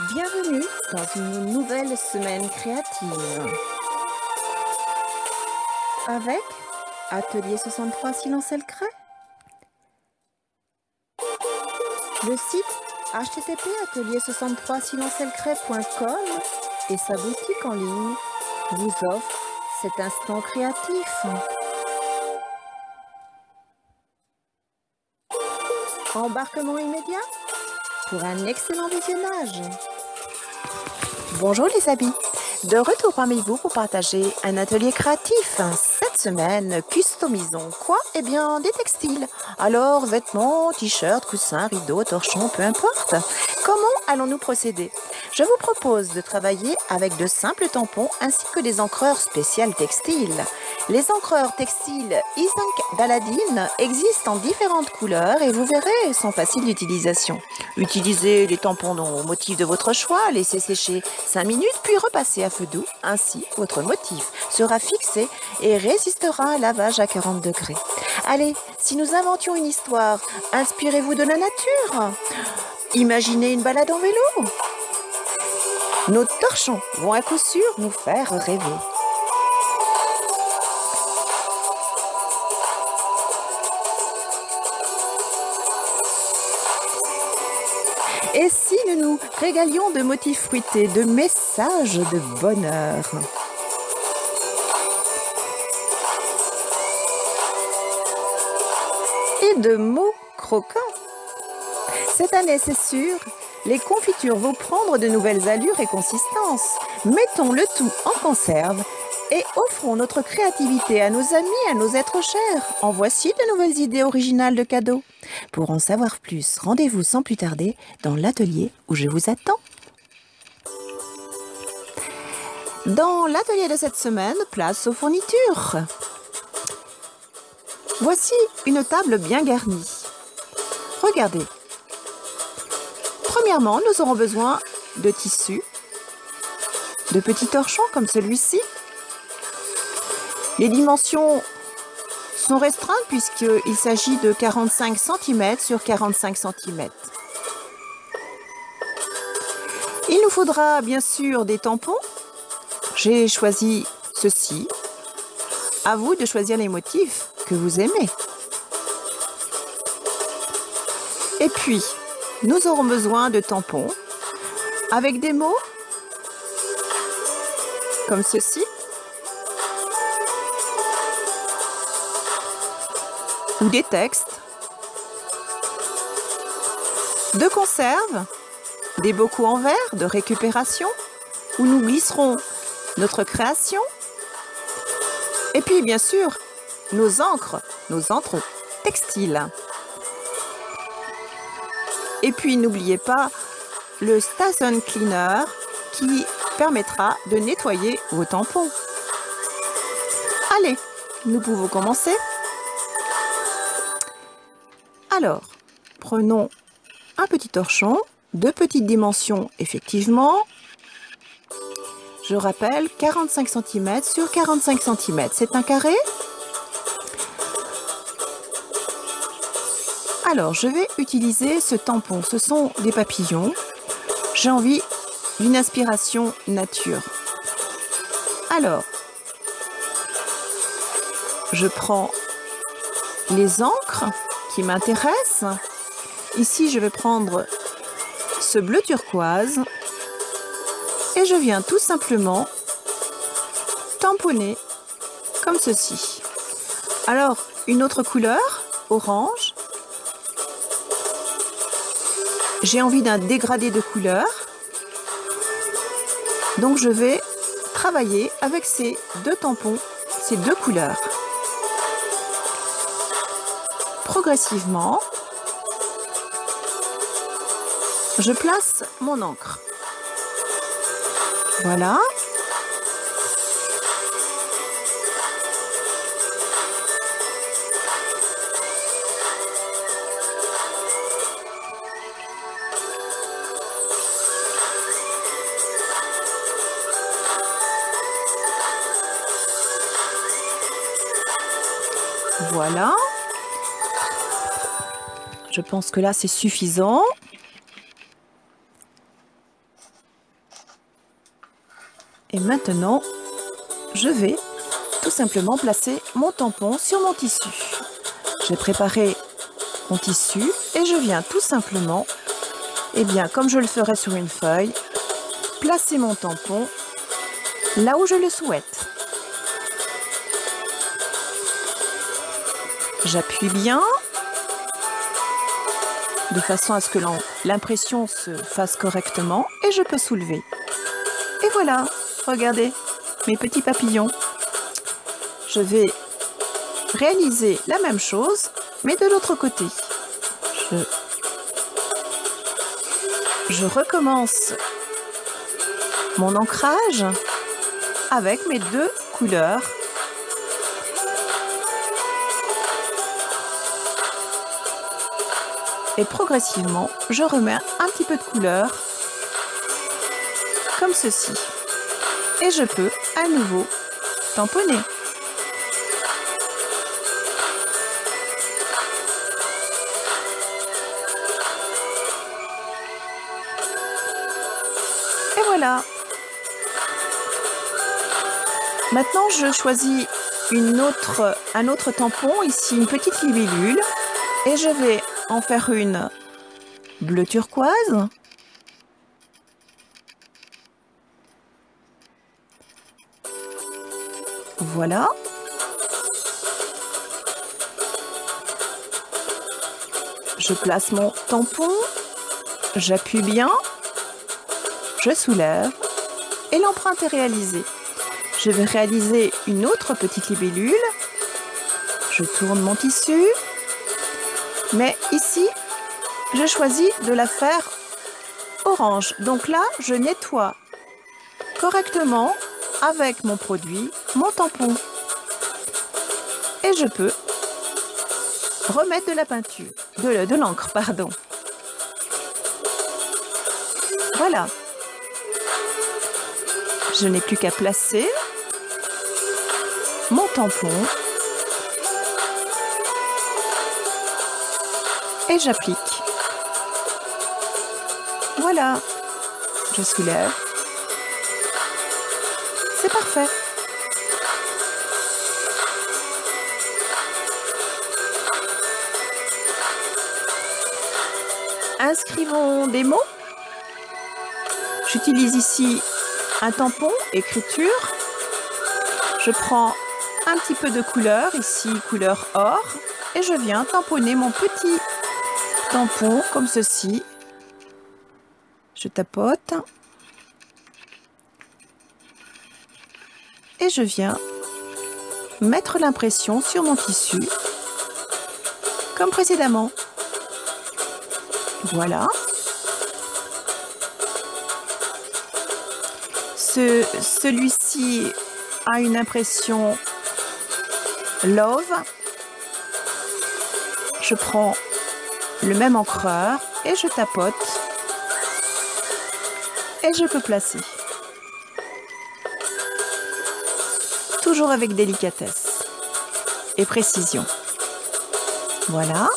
Bienvenue dans une nouvelle semaine créative. Avec Atelier 63 Silence le crée. Le site http atelier 63 silencelcret.com et sa boutique en ligne vous offrent cet instant créatif. Embarquement immédiat pour un excellent visionnage. Bonjour les amis, de retour parmi vous pour partager un atelier créatif. Cette semaine, customisons quoi? Eh bien, des textiles. Alors, vêtements, t-shirts, coussins, rideaux, torchons, peu importe. Comment allons-nous procéder? Je vous propose de travailler avec de simples tampons ainsi que des encreurs spéciales textiles. Les encreurs textiles Isank d'Aladine existent en différentes couleurs et vous verrez, sont faciles d'utilisation. Utilisez les tampons au motif de votre choix, laissez sécher 5 minutes puis repassez à feu doux. Ainsi, votre motif sera fixé et résistera à lavage à 40 degrés. Allez, si nous inventions une histoire, inspirez-vous de la nature. Imaginez une balade en vélo. Nos torchons vont à coup sûr nous faire rêver. Et si nous nous régalions de motifs fruités, de messages de bonheur? Et de mots croquants Cette année, c'est sûr, les confitures vont prendre de nouvelles allures et consistances. Mettons le tout en conserve et offrons notre créativité à nos amis, à nos êtres chers. En voici de nouvelles idées originales de cadeaux. Pour en savoir plus, rendez-vous sans plus tarder dans l'atelier où je vous attends. Dans l'atelier de cette semaine, place aux fournitures. Voici une table bien garnie. Regardez. Premièrement, nous aurons besoin de tissus, de petits torchons comme celui-ci. Les dimensions sont restreintes puisqu'il s'agit de 45 cm sur 45 cm. Il nous faudra bien sûr des tampons. J'ai choisi ceci. À vous de choisir les motifs que vous aimez. Et puis, nous aurons besoin de tampons avec des mots comme ceci. ou des textes, de conserve, des bocaux en verre de récupération où nous glisserons notre création et puis bien sûr nos encres, nos encres textiles. Et puis n'oubliez pas le Station Cleaner qui permettra de nettoyer vos tampons. Allez, nous pouvons commencer. Alors, prenons un petit torchon, de petites dimensions effectivement. Je rappelle 45 cm sur 45 cm. C'est un carré? Alors, je vais utiliser ce tampon. Ce sont des papillons. J'ai envie d'une inspiration nature. Alors, je prends les encres qui m'intéresse. Ici, je vais prendre ce bleu turquoise et je viens tout simplement tamponner comme ceci. Alors, une autre couleur, orange. J'ai envie d'un dégradé de couleur. Donc, je vais travailler avec ces deux tampons, ces deux couleurs progressivement, je place mon encre. Voilà. Voilà. Je pense que là, c'est suffisant. Et maintenant, je vais tout simplement placer mon tampon sur mon tissu. J'ai préparé mon tissu et je viens tout simplement, eh bien comme je le ferais sur une feuille, placer mon tampon là où je le souhaite. J'appuie bien de façon à ce que l'impression se fasse correctement et je peux soulever. Et voilà, regardez mes petits papillons. Je vais réaliser la même chose, mais de l'autre côté. Je, recommence mon ancrage avec mes deux couleurs et progressivement je remets un petit peu de couleur comme ceci et je peux à nouveau tamponner. Et voilà. Maintenant, je choisis une autre, un autre tampon, ici une petite libellule, et je vais en faire une bleu turquoise. Voilà. Je place mon tampon, j'appuie bien, je soulève et l'empreinte est réalisée. Je vais réaliser une autre petite libellule. Je tourne mon tissu, mais ici, je choisis de la faire orange. Donc là, je nettoie correctement avec mon produit, mon tampon. Et je peux remettre de la peinture, de, de l'encre, pardon. Voilà. Je n'ai plus qu'à placer mon tampon et j'applique. Voilà, je soulève. C'est parfait. Inscrivons des mots. J'utilise ici un tampon, écriture. Je prends un petit peu de couleur, ici couleur or, et je viens tamponner mon petit tampon comme ceci. Je tapote. Et je viens mettre l'impression sur mon tissu comme précédemment. Voilà. Ce, Celui-ci a une impression Love. Je prends le même encreur et je tapote et je peux placer. Toujours avec délicatesse et précision. Voilà.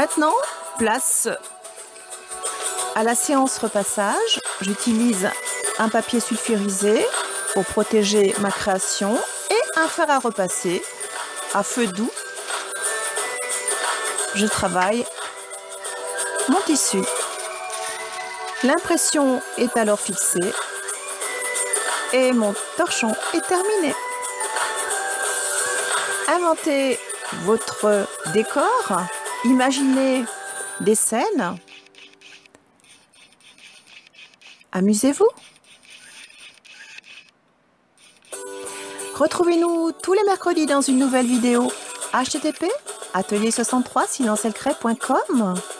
Maintenant, place à la séance repassage. J'utilise un papier sulfurisé pour protéger ma création et un fer à repasser à feu doux. Je travaille mon tissu. L'impression est alors fixée et mon torchon est terminé. Inventez votre décor Imaginez des scènes. Amusez-vous. Retrouvez-nous tous les mercredis dans une nouvelle vidéo. http atelier63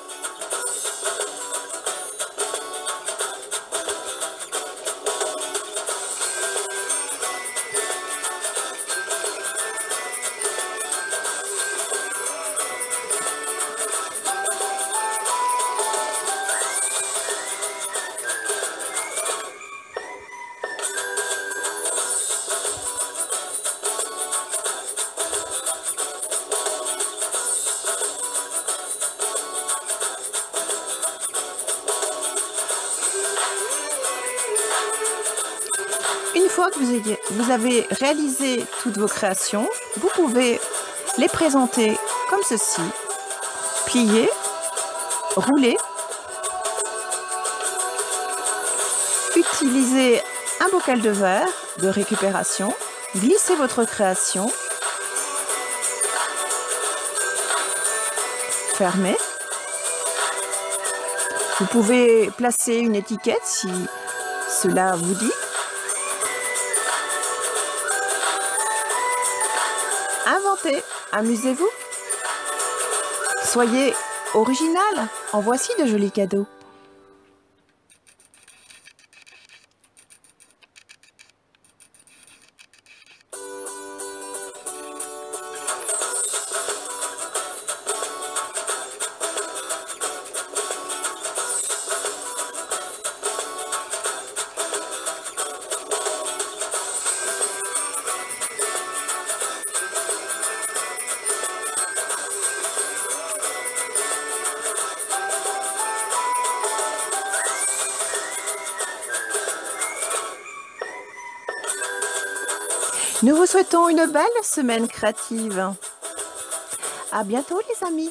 silencelcret.com fois que vous, avez réalisé toutes vos créations, vous pouvez les présenter comme ceci. Plier, rouler. Utilisez un bocal de verre de récupération. Glissez votre création. Fermez. Vous pouvez placer une étiquette si cela vous dit. Amusez-vous. Soyez original, en voici de jolis cadeaux. Nous vous souhaitons une belle semaine créative. À bientôt les amis.